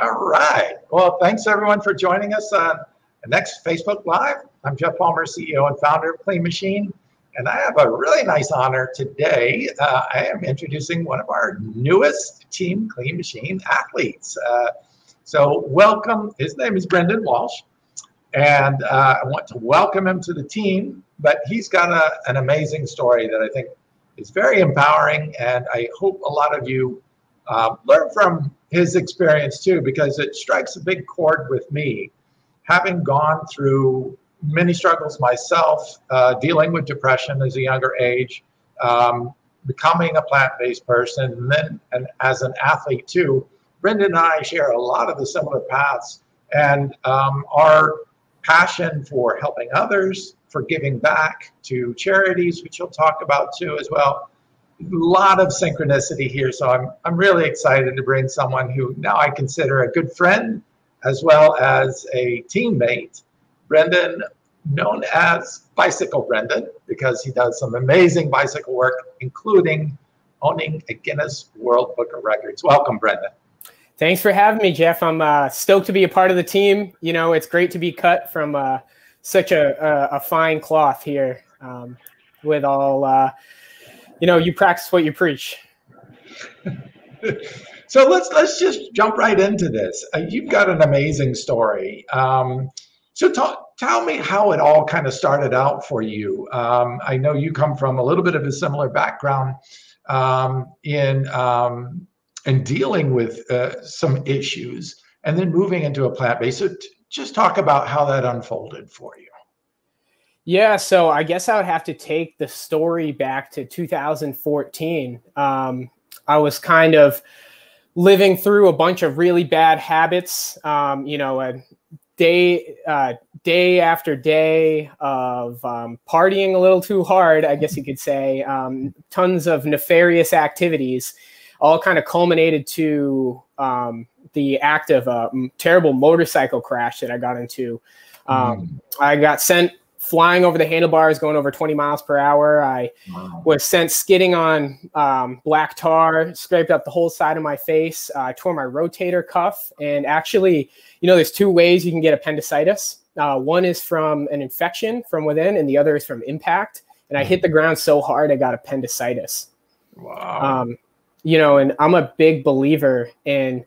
All right. Well, thanks everyone for joining us on the next Facebook Live. I'm Geoff Palmer, CEO and founder of Clean Machine. And I have a really nice honor today. Uh, I am introducing one of our newest Team Clean Machine athletes. Uh, so, welcome. His name is Brendan Walsh. And uh, I want to welcome him to the team. But he's got a, an amazing story that I think is very empowering. And I hope a lot of you uh, learn from his experience too, because it strikes a big chord with me. Having gone through many struggles myself, uh, dealing with depression as a younger age, um, becoming a plant-based person, and then and as an athlete too. Brendan and I share a lot of the similar paths, and um, our passion for helping others, for giving back to charities, which you'll talk about too as well, lot of synchronicity here. So I'm, I'm really excited to bring someone who now I consider a good friend as well as a teammate, Brendan, known as Bicycle Brendan, because he does some amazing bicycle work, including owning a Guinness World Book of Records. Welcome, Brendan. Thanks for having me, Geoff. I'm uh, stoked to be a part of the team. You know, it's great to be cut from uh, such a, a, a, fine cloth here um, with all uh, you know, you practice what you preach. so let's let's just jump right into this. Uh, you've got an amazing story. Um, so talk, tell me how it all kind of started out for you. Um, I know you come from a little bit of a similar background um, in um, in dealing with uh, some issues, and then moving into a plant based. So t- just talk about how that unfolded for you. Yeah, so I guess I would have to take the story back to 2014. Um, I was kind of living through a bunch of really bad habits. Um, you know, a day uh, day after day of um, partying a little too hard, I guess you could say. Um, tons of nefarious activities, all kind of culminated to um, the act of a terrible motorcycle crash that I got into. Mm. I got sent flying over the handlebars, going over 20 miles per hour. I wow. was sent skidding on um, black tar, scraped up the whole side of my face. Uh, I tore my rotator cuff. And actually, you know, there's two ways you can get appendicitis. Uh, one is from an infection from within, and the other is from impact. And I hit the ground so hard, I got appendicitis. Wow. Um, you know, and I'm a big believer in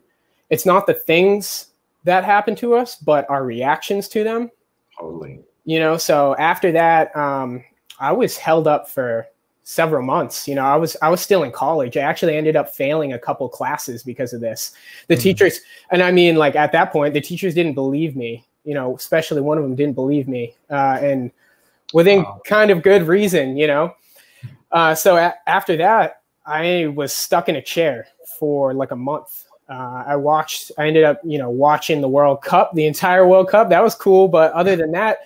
it's not the things that happen to us, but our reactions to them. Totally you know so after that um, i was held up for several months you know i was i was still in college i actually ended up failing a couple classes because of this the mm-hmm. teachers and i mean like at that point the teachers didn't believe me you know especially one of them didn't believe me uh, and within wow. kind of good reason you know uh, so a- after that i was stuck in a chair for like a month uh, I watched. I ended up, you know, watching the World Cup, the entire World Cup. That was cool. But other than that,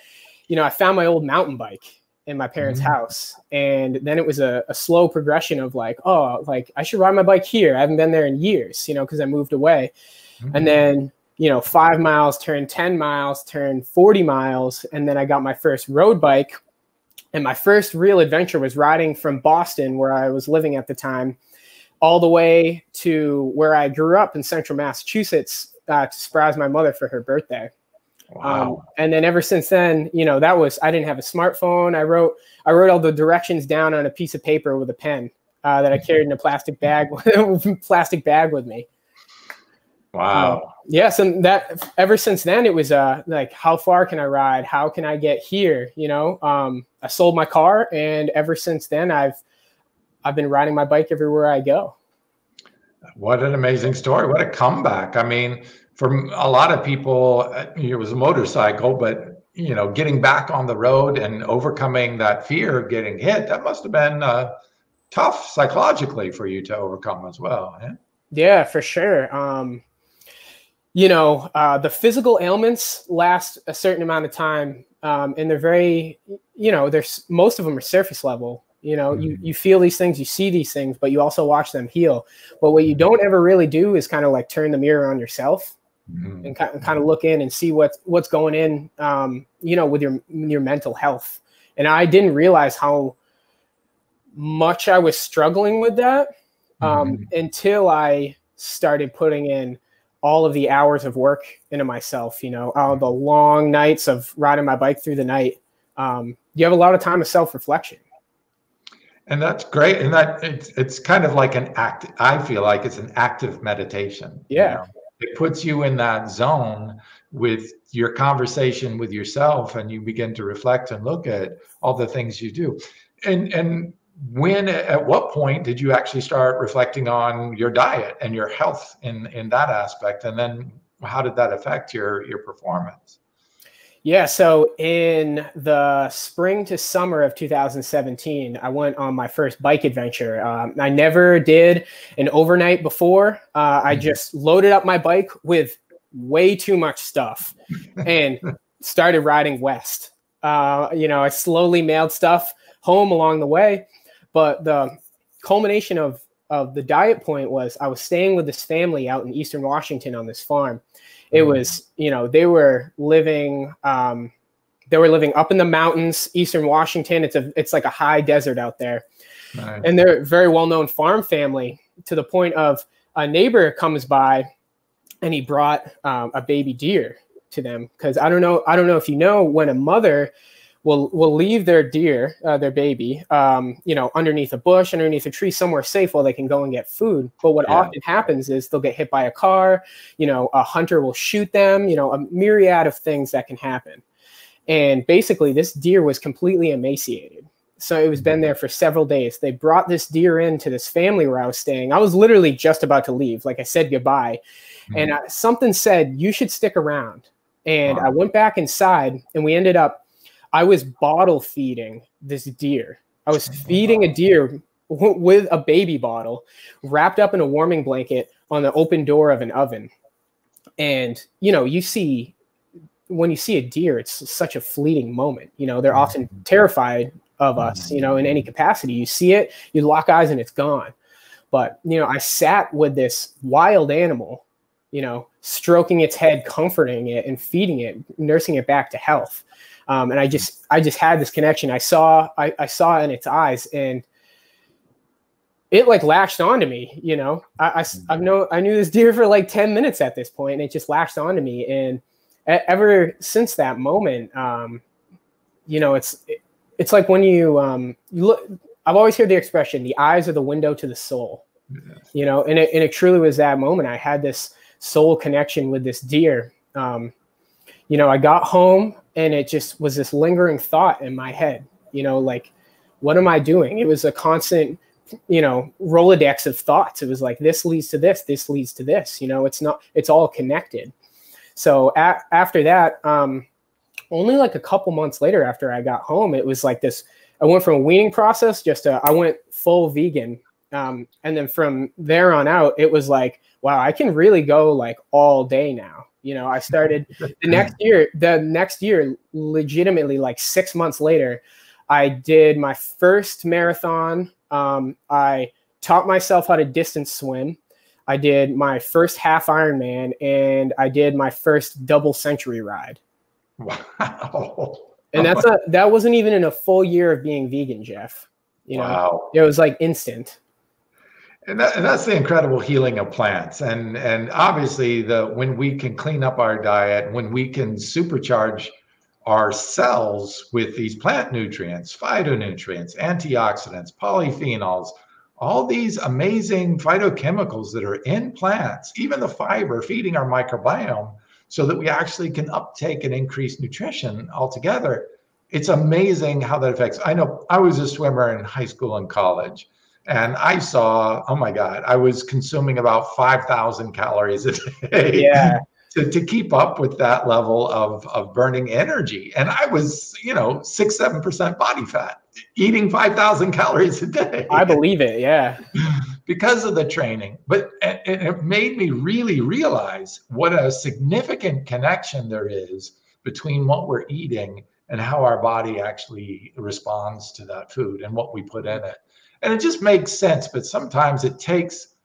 you know, I found my old mountain bike in my parents' mm-hmm. house. And then it was a, a, slow progression of like, oh, like I should ride my bike here. I haven't been there in years, you know, because I moved away. Mm-hmm. And then, you know, five miles turned 10 miles, turned 40 miles. And then I got my first road bike. And my first real adventure was riding from Boston, where I was living at the time, all the way to where I grew up in central Massachusetts uh, to surprise my mother for her birthday. Wow. Um, and then ever since then, you know, that was I didn't have a smartphone. I wrote I wrote all the directions down on a piece of paper with a pen uh, that I carried in a plastic bag plastic bag with me. Wow. Um, yes, and that ever since then it was uh like how far can I ride? How can I get here? You know, um, I sold my car, and ever since then I've I've been riding my bike everywhere I go. What an amazing story! What a comeback! I mean, for a lot of people, uh, it was a motorcycle, but you know, getting back on the road and overcoming that fear of getting hit, that must have been uh, tough psychologically for you to overcome as well. Yeah, yeah for sure. Um, you know, uh, the physical ailments last a certain amount of time, um, and they're very, you know, there's most of them are surface level. You know, mm-hmm. you you feel these things, you see these things, but you also watch them heal. But what you don't ever really do is kind of like turn the mirror on yourself mm-hmm. and kind of, kind of look in and see what's what's going in, um, you know, with your your mental health. And I didn't realize how much I was struggling with that um, mm-hmm. until I started putting in all of the hours of work into myself, you know, all the long nights of riding my bike through the night. Um, you have a lot of time of self reflection. And that's great. And that it's, it's kind of like an act. I feel like it's an active meditation. Yeah. You know? It puts you in that zone with your conversation with yourself and you begin to reflect and look at all the things you do. And, and when at what point did you actually start reflecting on your diet and your health in in that aspect and then how did that affect your your performance yeah so in the spring to summer of 2017 i went on my first bike adventure um, i never did an overnight before uh, i mm-hmm. just loaded up my bike with way too much stuff and started riding west uh, you know i slowly mailed stuff home along the way but the culmination of of the diet point was I was staying with this family out in Eastern Washington on this farm. It was, you know, they were living um, they were living up in the mountains, Eastern Washington. It's a it's like a high desert out there. Nice. And they're a very well-known farm family to the point of a neighbor comes by and he brought um, a baby deer to them because I don't know I don't know if you know when a mother will will leave their deer, uh, their baby, um, you know, underneath a bush, underneath a tree, somewhere safe while they can go and get food. But what yeah. often happens is they'll get hit by a car. You know, a hunter will shoot them. You know, a myriad of things that can happen. And basically, this deer was completely emaciated. So it was been there for several days. They brought this deer into this family where I was staying. I was literally just about to leave. Like I said goodbye. Mm-hmm. And uh, something said, you should stick around. And wow. I went back inside and we ended up I was bottle feeding this deer. I was feeding a deer w- with a baby bottle wrapped up in a warming blanket on the open door of an oven. And, you know, you see, when you see a deer, it's such a fleeting moment. You know, they're often mm-hmm. terrified of us, you know, in any capacity. You see it, you lock eyes, and it's gone. But, you know, I sat with this wild animal, you know, stroking its head, comforting it, and feeding it, nursing it back to health um, and I just I just had this connection. I saw I, I saw in its eyes, and it like latched onto me. You know, I, I I know I knew this deer for like ten minutes at this point, and it just latched onto me. And ever since that moment, um, you know, it's it, it's like when you um you look. I've always heard the expression, "The eyes are the window to the soul." You know, and it and it truly was that moment. I had this soul connection with this deer. Um, you know, I got home and it just was this lingering thought in my head, you know, like, what am I doing? It was a constant, you know, Rolodex of thoughts. It was like, this leads to this, this leads to this, you know, it's not, it's all connected. So a- after that, um, only like a couple months later after I got home, it was like this, I went from a weaning process, just to, I went full vegan. Um, and then from there on out, it was like, wow, I can really go like all day now. You know, I started the next year, the next year, legitimately like six months later, I did my first marathon. Um, I taught myself how to distance swim. I did my first half Ironman and I did my first double century ride. Wow. And that's a that wasn't even in a full year of being vegan, Geoff. You know, wow. it was like instant and, that, and, that's the incredible healing of plants. And and obviously the when we can clean up our diet when we can supercharge our cells with these plant nutrients phytonutrients antioxidants polyphenols all these amazing phytochemicals that are in plants even the fiber feeding our microbiome so that we actually can uptake and increase nutrition altogether. It's amazing how that affects i know i was a swimmer in high school and college and I saw, oh my God, I was consuming about 5,000 calories a day. Yeah. To, to keep up with that level of, of burning energy. And I was, you know, six, 7% body fat, eating 5,000 calories a day. I believe it. Yeah. because of the training. But it, it made me really realize what a significant connection there is between what we're eating and how our body actually responds to that food and what we put in it and it just makes sense but sometimes it takes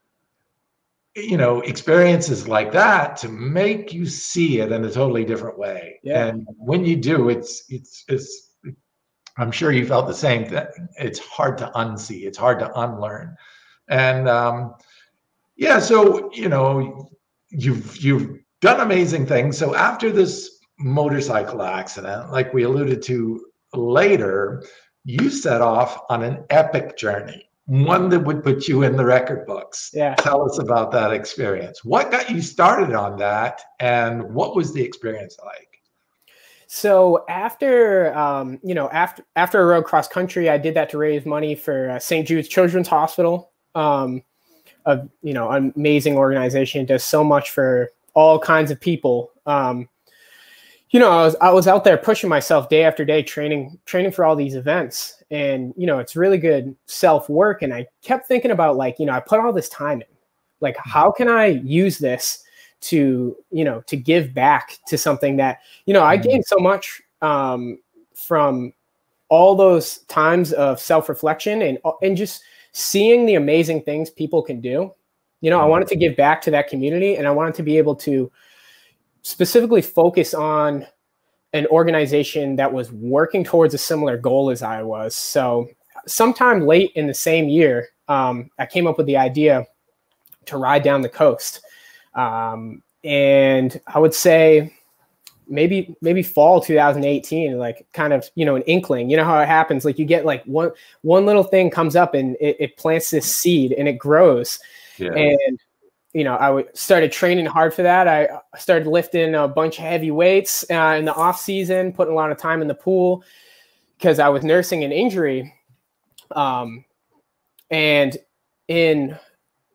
you know experiences like that to make you see it in a totally different way yeah. and when you do it's it's it's i'm sure you felt the same thing it's hard to unsee it's hard to unlearn and um yeah so you know you've you've done amazing things. So after this motorcycle accident, like we alluded to later, you set off on an epic journey, one that would put you in the record books. Yeah. Tell us about that experience. What got you started on that, and what was the experience like? So after um, you know after after I rode cross country, I did that to raise money for uh, St. Jude's Children's Hospital. Um, a you know amazing organization does so much for all kinds of people. Um, you know, I was I was out there pushing myself day after day, training training for all these events, and you know, it's really good self work. And I kept thinking about like, you know, I put all this time in, like, how can I use this to you know to give back to something that you know I mm-hmm. gained so much um, from all those times of self reflection and and just seeing the amazing things people can do. You know, I wanted to give back to that community, and I wanted to be able to specifically focus on an organization that was working towards a similar goal as I was. So, sometime late in the same year, um, I came up with the idea to ride down the coast. Um, and I would say maybe maybe fall 2018 like kind of you know an inkling you know how it happens like you get like one one little thing comes up and it, it plants this seed and it grows yeah. and you know, I started training hard for that. I started lifting a bunch of heavy weights uh, in the off season, putting a lot of time in the pool because I was nursing an injury. Um, and in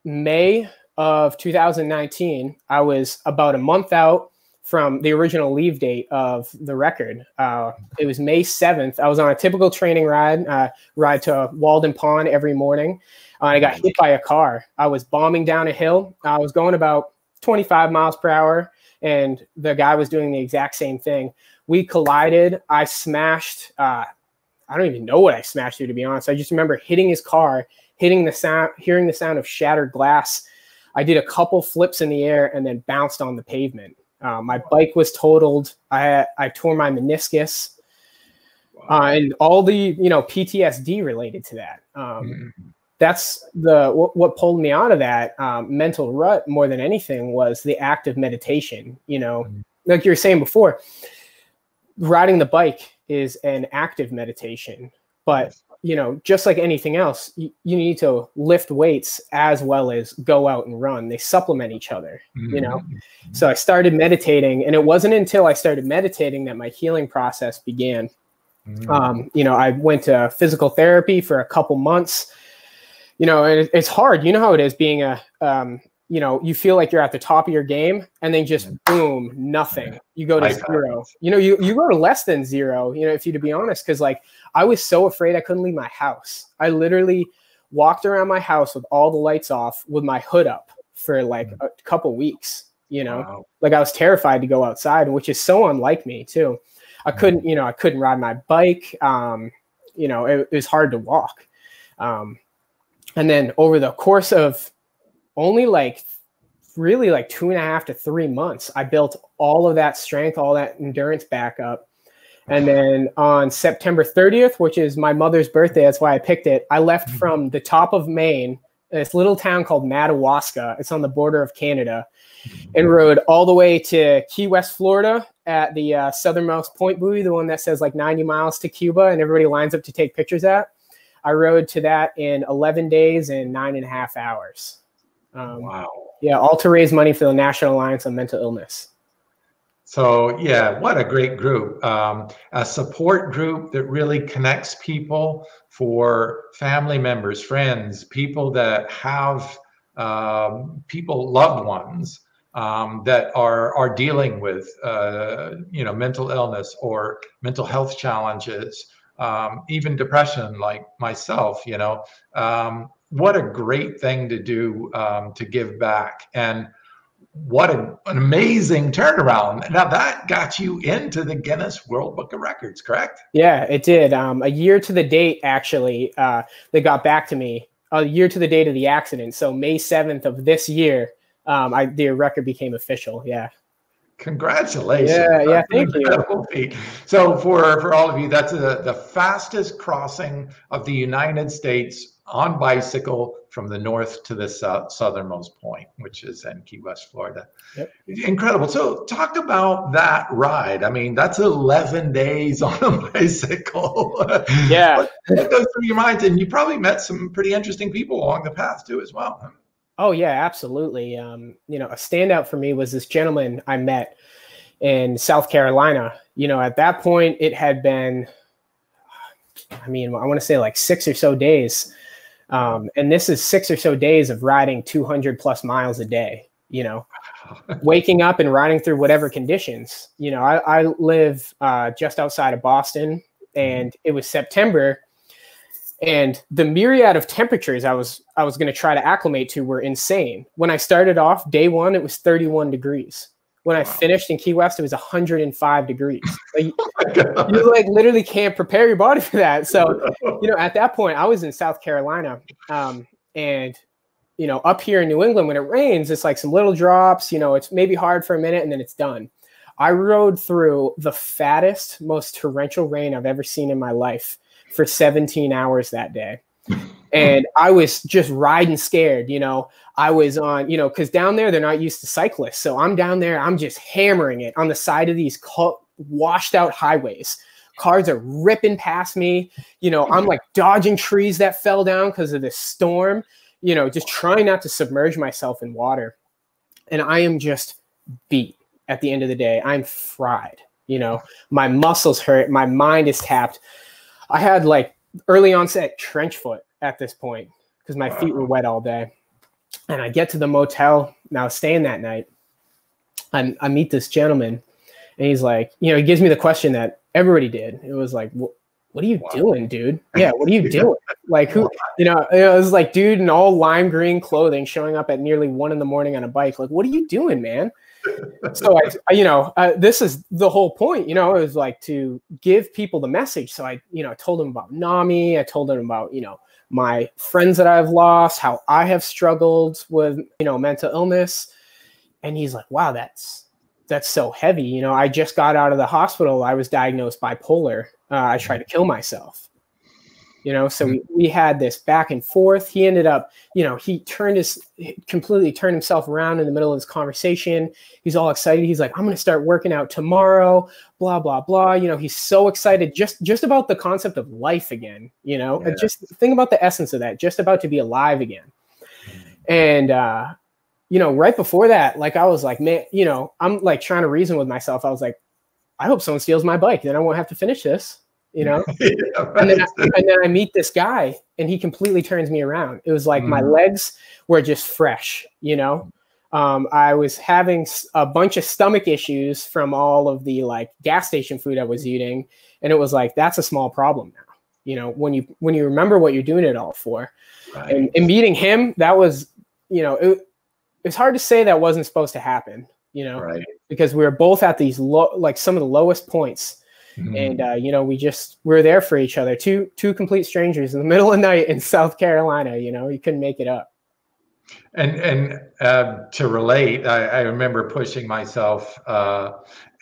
May of 2019, I was about a month out from the original leave date of the record. Uh, it was May 7th. I was on a typical training ride, uh, ride to Walden Pond every morning. Uh, I got hit by a car. I was bombing down a hill. I was going about 25 miles per hour, and the guy was doing the exact same thing. We collided. I smashed. Uh, I don't even know what I smashed through, to be honest. I just remember hitting his car, hitting the sound, hearing the sound of shattered glass. I did a couple flips in the air and then bounced on the pavement. Uh, my bike was totaled. I I tore my meniscus, uh, and all the you know PTSD related to that. Um, mm-hmm that's the what, what, pulled me out of that um, mental rut more than anything was the act of meditation you know mm-hmm. like you were saying before riding the bike is an active meditation but you know just like anything else you, you need to lift weights as well as go out and run they supplement each other mm-hmm. you know mm-hmm. so i started meditating and it wasn't until i started meditating that my healing process began mm-hmm. um, you know i went to physical therapy for a couple months you know, and it's hard. You know how it is being a, um, you know, you feel like you're at the top of your game, and then just boom, nothing. You go to zero. You know, you you go to less than zero. You know, if you to be honest, because like I was so afraid I couldn't leave my house. I literally walked around my house with all the lights off, with my hood up for like mm. a couple weeks. You know, wow. like I was terrified to go outside, which is so unlike me too. I mm. couldn't, you know, I couldn't ride my bike. Um, you know, it, it was hard to walk. Um, and then over the course of only like really like two and a half to three months, I built all of that strength, all that endurance back up. And then on September 30th, which is my mother's birthday, that's why I picked it, I left mm-hmm. from the top of Maine, this little town called Madawaska. It's on the border of Canada, and rode all the way to Key West, Florida at the uh, southernmost point buoy, the one that says like 90 miles to Cuba, and everybody lines up to take pictures at. I rode to that in 11 days and nine and a half hours. Um, wow. Yeah, all to raise money for the National Alliance on Mental Illness. So, yeah, what a great group. Um, a support group that really connects people for family members, friends, people that have um, people, loved ones um, that are, are dealing with, uh, you know, mental illness or mental health challenges um, even depression like myself you know um, what a great thing to do um, to give back. And what a, an amazing turnaround. Now that got you into the guinness world book of records correct? Yeah it did. Um, a year to the date actually uh, they got back to me. A year to the date of the accident. So may 7th of this year um, I, the record became official. Yeah. Congratulations. Yeah, yeah, thank you. Feat. So for, for all of you, that's a, the fastest crossing of the United States on bicycle from the north to the south, southernmost point, which is in Key West, Florida. Yep. Incredible. So, talk about that ride. I mean, that's 11 days on a bicycle. Yeah. what, what goes through your mind? And you probably met some pretty interesting people along the path too, as well. Oh yeah, absolutely. Um, you know, a standout for me was this gentleman I met in South Carolina. You know, at that point, it had been, I mean, I want to say like six or so days um, and this is six or so days of riding 200 plus miles a day, you know, waking up and riding through whatever conditions. You know, I, I live uh, just outside of Boston and it was September and the myriad of temperatures I was I was going to try to acclimate to were insane. When I started off day 1 it was 31 degrees. When I finished in Key West, it was 105 degrees. Like, oh you like literally can't prepare your body for that. So, you know, at that point, I was in South Carolina, um, and you know, up here in New England, when it rains, it's like some little drops. You know, it's maybe hard for a minute, and then it's done. I rode through the fattest, most torrential rain I've ever seen in my life for 17 hours that day and I was just riding scared, you know. I was on, you know, because down there they're not used to cyclists. So I'm down there, I'm just hammering it on the side of these washed out highways. Cars are ripping past me. You know, I'm like dodging trees that fell down because of this storm, you know, just trying not to submerge myself in water. And I am just beat at the end of the day. I'm fried, you know, my muscles hurt, my mind is tapped. I had like early onset trench foot at this point because my feet were wet all day. And I get to the motel now, staying that night. I, I meet this gentleman, and he's like, you know, he gives me the question that everybody did. It was like, what are you wow. doing, dude? Yeah, what are you doing? Like, who, you know, it was like, dude in all lime green clothing showing up at nearly one in the morning on a bike. Like, what are you doing, man? So I, you know, uh, this is the whole point. You know, it was like to give people the message. So I, you know, I told him about NAMI. I told him about, you know, my friends that I've lost, how I have struggled with, you know, mental illness. And he's like, wow, that's that's so heavy. You know, I just got out of the hospital. I was diagnosed bipolar. Uh, I tried to kill myself you know so we, we had this back and forth. He ended up you know he turned his completely turned himself around in the middle of this conversation. He's all excited. He's like i'm going to start working out tomorrow blah blah blah. You know he's so excited just just about the concept of life again you know yeah. just think about the essence of that just about to be alive again. And uh you know right before that like i was like man you know i'm like trying to reason with myself. I was like i hope someone steals my bike then i won't have to finish this you know yeah, right. and, then I, and then i meet this guy and he completely turns me around it was like mm. my legs were just fresh you know um, i was having a bunch of stomach issues from all of the like gas station food i was eating and it was like that's a small problem now you know when you when you remember what you're doing it all for right. and, and meeting him that was you know it, it's hard to say that wasn't supposed to happen you know right. because we were both at these low like some of the lowest points Mm-hmm. And uh, you know, we just we are there for each other. Two two complete strangers in the middle of the night in South Carolina. You know, you couldn't make it up. And and uh, to relate, I, I, remember pushing myself uh,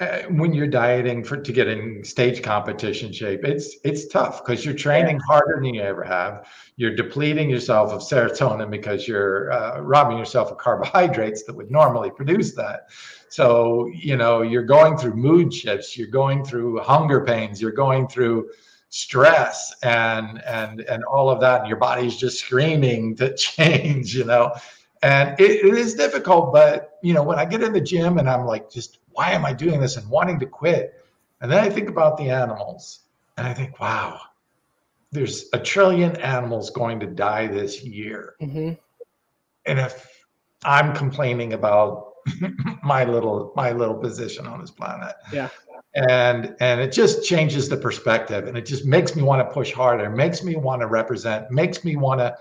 uh, when you're dieting for to get in stage competition shape. It's it's tough because you're training harder than you ever have. You're depleting yourself of serotonin because you're uh, robbing yourself of carbohydrates that would normally produce that. So you know you're going through mood shifts. You're going through hunger pains. You're going through stress and and and all of that and your body's just screaming to change you know and it, it is difficult but you know when i get in the gym and i'm like just why am i doing this and wanting to quit and then i think about the animals and i think wow there's a trillion animals going to die this year mm-hmm. and if i'm complaining about my little my little position on this planet. Yeah. And and it just changes the perspective and it just makes me want to push harder makes me want to represent makes me want to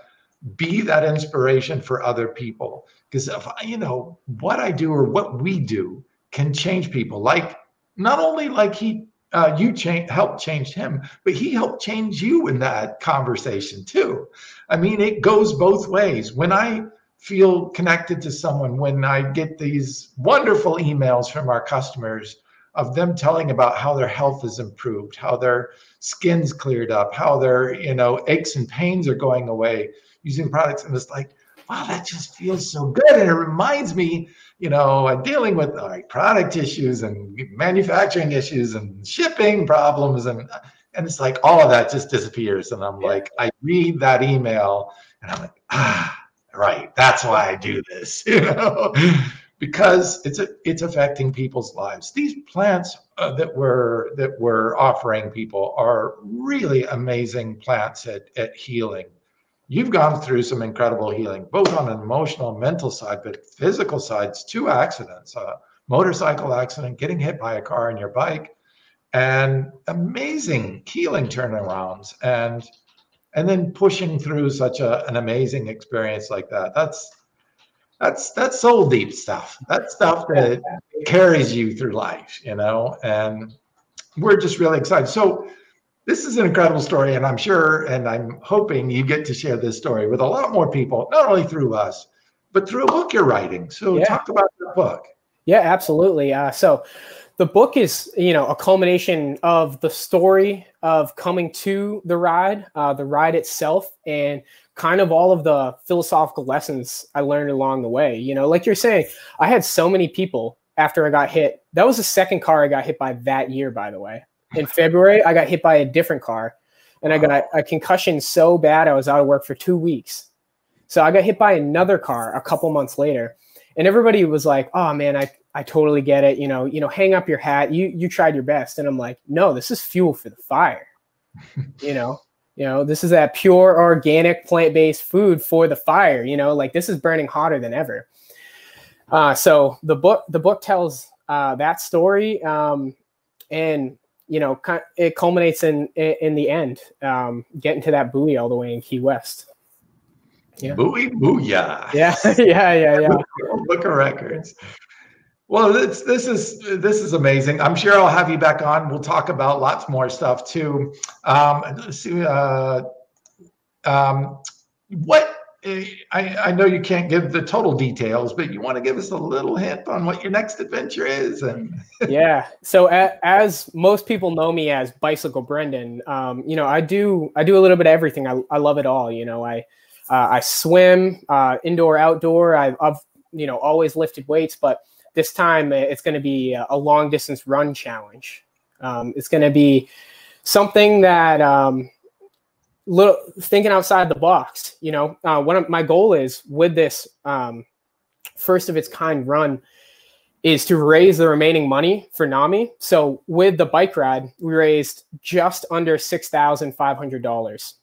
be that inspiration for other people. Because if I, you know what i do or what we do can change people. Like not only like he uh, you change helped change him but he helped change you in that conversation too. I mean it goes both ways. When i feel connected to someone when i get these wonderful emails from our customers of them telling about how their health has improved, how their skin's cleared up, how their you know aches and pains are going away using products, and it's like, wow, that just feels so good, and it reminds me, you know, I'm dealing with like product issues and manufacturing issues and shipping problems, and and it's like all of that just disappears, and I'm like, I read that email, and I'm like, ah, right, that's why I do this, you know because it's a, it's affecting people's lives. These plants uh, that we're that we're offering people are really amazing plants at, at healing. You've gone through some incredible healing, both on an emotional, mental side, but physical sides. Two accidents: a motorcycle accident, getting hit by a car on your bike, and amazing healing turnarounds, and and then pushing through such a, an amazing experience like that. That's that's that's soul deep stuff. that stuff that carries you through life, you know. And we're just really excited. So this is an incredible story, and I'm sure, and I'm hoping you get to share this story with a lot more people, not only through us, but through a book you're writing. So yeah. talk about the book. Yeah, absolutely. Uh, so the book is, you know, a culmination of the story of coming to the ride, uh, the ride itself, and kind of all of the philosophical lessons I learned along the way. You know, like you're saying, I had so many people after I got hit. That was the second car I got hit by that year, by the way. In February, I got hit by a different car and I got a concussion so bad I was out of work for two weeks. So I got hit by another car a couple months later. And everybody was like, oh man, I, I totally get it. You know, you know, hang up your hat. You you tried your best. And I'm like, no, this is fuel for the fire. you know, you know, this is that pure organic plant-based food for the fire. You know, like this is burning hotter than ever. Uh, so the book the book tells uh, that story, um, and you know, it culminates in in the end, um, getting to that buoy all the way in Key West. Yeah. Buoy booyah. Yeah, yeah, yeah, yeah. Book of records. Well, this this is this is amazing. I'm sure I'll have you back on. We'll talk about lots more stuff too. Um, uh, um, what I, I know you can't give the total details, but you want to give us a little hint on what your next adventure is. And yeah, so as most people know me as Bicycle Brendan, um, you know, I do I do a little bit of everything. I, I love it all. You know, I uh, I swim, uh, indoor, outdoor. I, I've you know always lifted weights, but this time uh, it's going to be a long distance run challenge. Um, it's going to be something that um, little thinking outside the box. You know, uh, one of my goal is with this um, first of its kind run is to raise the remaining money for NAMI. So with the bike ride, we raised just under six thousand five hundred dollars.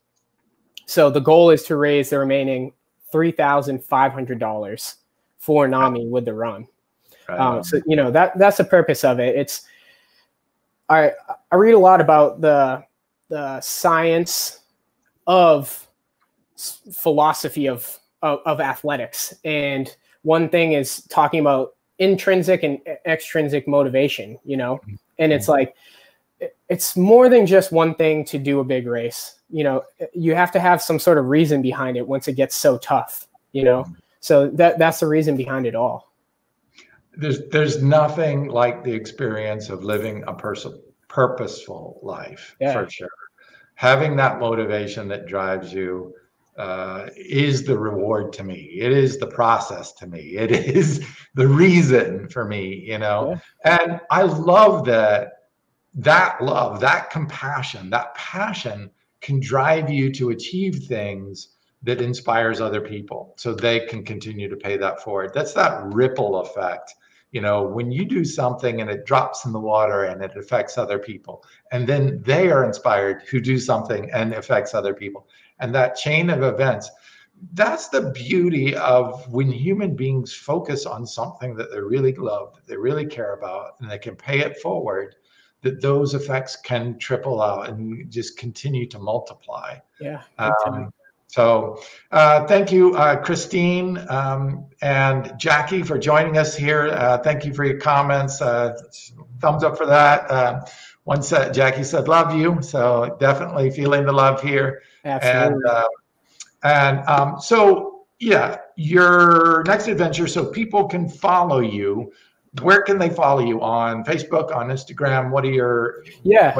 So the goal is to raise the remaining three thousand five hundred dollars for NAMI with the run. Um, so you know that that's the purpose of it. It's I I read a lot about the the science of philosophy of, of, of athletics, and one thing is talking about intrinsic and extrinsic motivation. You know, and it's mm-hmm. like it's more than just one thing to do a big race. You know, you have to have some sort of reason behind it once it gets so tough. You know, mm-hmm. so that that's the reason behind it all there's there's nothing like the experience of living a person purposeful life yeah. for sure. Having that motivation that drives you uh, is the reward to me. It is the process to me. It is the reason for me you know? Yeah. and i love that that love that compassion that passion can drive you to achieve things that inspires other people so they can continue to pay that forward. That's that ripple effect you know when you do something and it drops in the water and it affects other people and then they are inspired who do something and affects other people. And that chain of events that's the beauty of when human beings focus on something that they really love that they really care about and they can pay it forward that those effects can triple out and just continue to multiply. Yeah um, so uh, thank you, uh, Christine um, and Jackie, for joining us here. Uh, thank you for your comments. Uh, thumbs up for that. Uh, one said, Jackie said, love you. So definitely feeling the love here. Absolutely. And, uh, and um, so, yeah, your next adventure, so people can follow you. where can they follow you on Facebook, on Instagram? What are your yeah?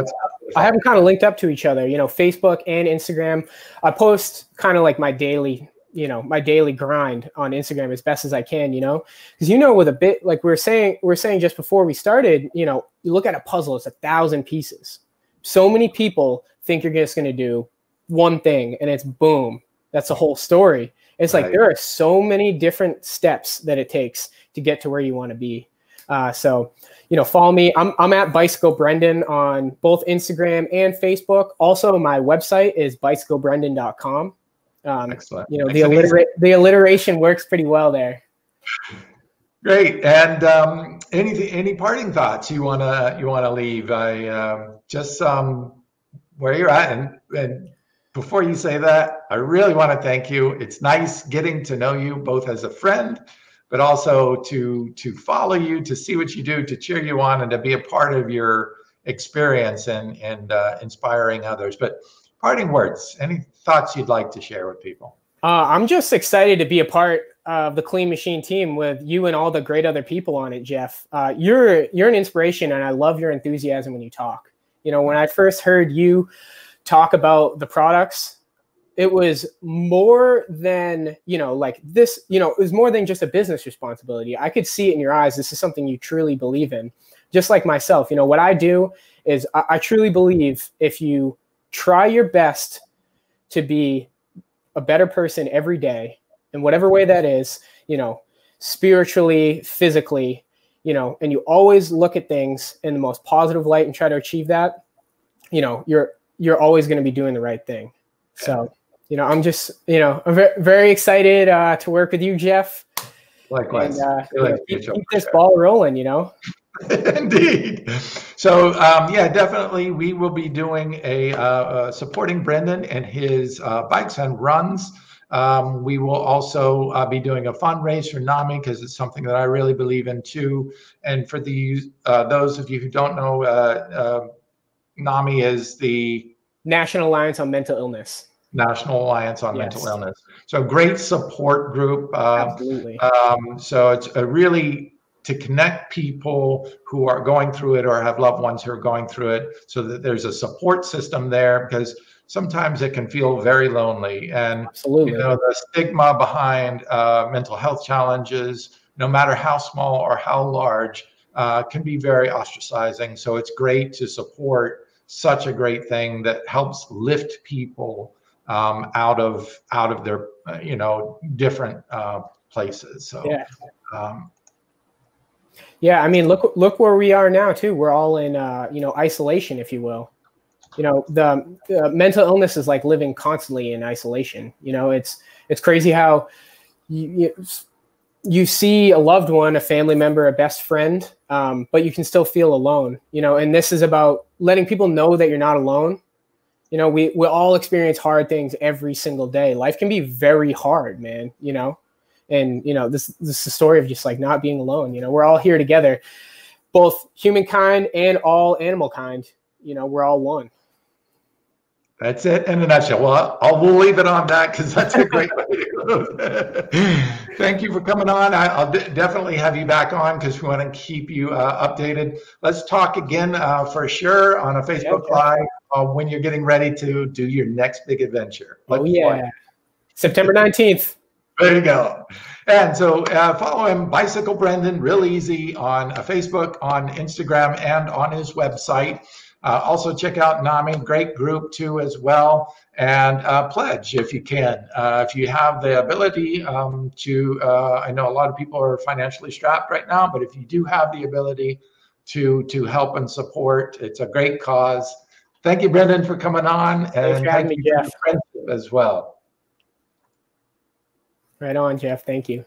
I have them kind of linked up to each other. You know, Facebook and Instagram. I post kind of like my daily, you know, my daily grind on Instagram as best as I can. You know, because you know, with a bit like we are saying, we are saying just before we started. You know, you look at a puzzle; it's a thousand pieces. So many people think you're just going to do one thing, and it's boom. That's the whole story. It's right. like there are so many different steps that it takes to get to where you want to be. Uh, so, you know, follow me. I'm, I'm at Bicycle Brendan on both Instagram and Facebook. Also, my website is bicyclebrendan.com. Um, Excellent. You know, the, allitera- the alliteration works pretty well there. Great. And um, any any parting thoughts you wanna you wanna leave? I um, just um, where you're at, and, and before you say that, I really want to thank you. It's nice getting to know you both as a friend but also to to follow you, to see what you do, to cheer you on, and to be a part of your experience and and uh, inspiring others. But parting words, any thoughts you'd like to share with people? Uh, I'm just excited to be a part of the Clean Machine team with you and all the great other people on it, Geoff. Uh, you're you're an inspiration, and I love your enthusiasm when you talk. You know, when I first heard you talk about the products it was more than you know like this you know it was more than just a business responsibility. I could see it in your eyes. This is something you truly believe in. Just like myself you know what i do is i, I truly believe if you try your best to be a better person every day in whatever way that is you know spiritually physically you know and you always look at things in the most positive light and try to achieve that you know you're you're always going to be doing the right thing. So you know, I'm just, you know, I'm very excited uh, to work with you, Geoff. Likewise. And, uh, like keep, keep this ball rolling, you know. Indeed. So um, yeah, definitely, we will be doing a uh, uh, supporting Brendan and his uh, bikes and runs. Um, we will also uh, be doing a fundraiser for NAMI because it's something that I really believe in too. And for the uh, those of you who don't know, uh, NAMI is the National Alliance on Mental Illness. National Alliance on yes. Mental Illness. So great support group. Uh, Absolutely. Um, so it's a really to connect people who are going through it or have loved ones who are going through it, so that there's a support system there because sometimes it can feel very lonely and Absolutely. you know the stigma behind uh, mental health challenges, no matter how small or how large, uh, can be very ostracizing. So it's great to support such a great thing that helps lift people um, out of out of their uh, you know different uh, places. So yeah. Um, yeah, I mean, look look where we are now too. We're all in uh, you know isolation, if you will. You know, the, the mental illness is like living constantly in isolation. You know, it's it's crazy how you, you, you see a loved one, a family member, a best friend, um, but you can still feel alone. You know, and this is about letting people know that you're not alone you know, we we all experience hard things every single day. Life can be very hard, man. You know, and you know this this is the story of just like not being alone. You know, we're all here together, both humankind and all animal kind. You know, we're all one. That's it in a nutshell. Well, I'll, we'll leave it on that because that's a great way to Thank you for coming on. I, will definitely have you back on because we want to keep you uh, updated. Let's talk again uh, for sure on a Facebook Live uh, when you're getting ready to do your next big adventure. oh, yeah. September 19th. There you go. And so uh, follow him, Bicycle Brendan, real easy on uh, Facebook, on Instagram, and on his website. Uh, also check out NAMI, great group too as well. And uh, pledge if you can. Uh, if you have the ability um, to, uh, I know a lot of people are financially strapped right now, but if you do have the ability to to help and support, it's a great cause. Thank you, Brendan, for coming on, and thank you Geoff. friendship as well. Right on, Geoff. Thank you.